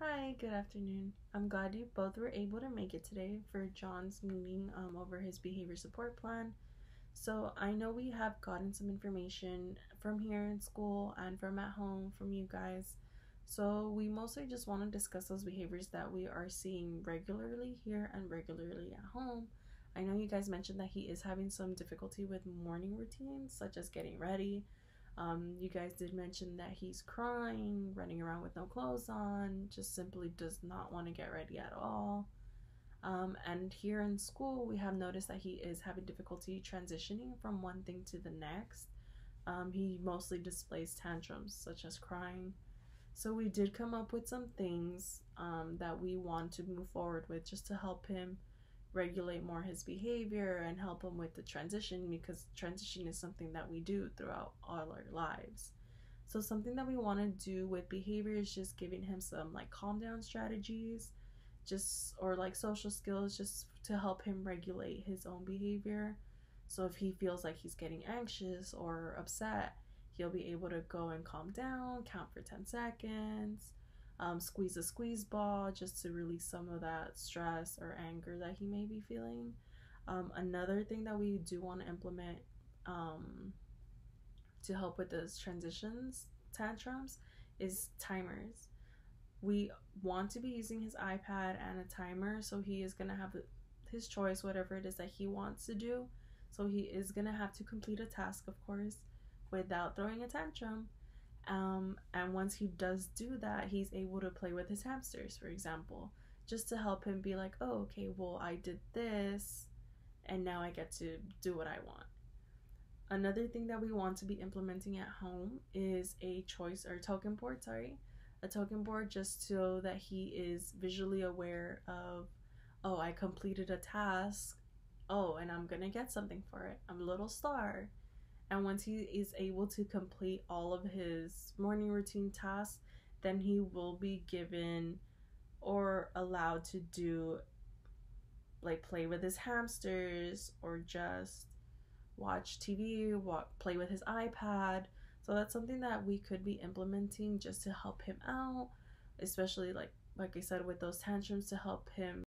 Hi, good afternoon. I'm glad you both were able to make it today for John's meeting um, over his behavior support plan. So, I know we have gotten some information from here in school and from at home from you guys. So, we mostly just want to discuss those behaviors that we are seeing regularly here and regularly at home. I know you guys mentioned that he is having some difficulty with morning routines, such as getting ready um, you guys did mention that he's crying, running around with no clothes on, just simply does not want to get ready at all. Um, and here in school, we have noticed that he is having difficulty transitioning from one thing to the next. Um, he mostly displays tantrums, such as crying. So, we did come up with some things um, that we want to move forward with just to help him regulate more his behavior and help him with the transition because transition is something that we do throughout all our lives. So something that we want to do with behavior is just giving him some like calm down strategies, just or like social skills just to help him regulate his own behavior. So if he feels like he's getting anxious or upset, he'll be able to go and calm down, count for 10 seconds, um, squeeze a squeeze ball just to release some of that stress or anger that he may be feeling. Um, another thing that we do want to implement um, to help with those transitions tantrums is timers. We want to be using his iPad and a timer, so he is going to have his choice, whatever it is that he wants to do. So he is going to have to complete a task, of course, without throwing a tantrum. Um, and once he does do that, he's able to play with his hamsters, for example, just to help him be like, oh, okay, well, I did this, and now I get to do what I want. Another thing that we want to be implementing at home is a choice or token board, sorry, a token board just so that he is visually aware of, oh, I completed a task. Oh, and I'm gonna get something for it. I'm a little star. And once he is able to complete all of his morning routine tasks, then he will be given or allowed to do like play with his hamsters or just watch TV, walk, play with his iPad. So that's something that we could be implementing just to help him out, especially like like I said with those tantrums to help him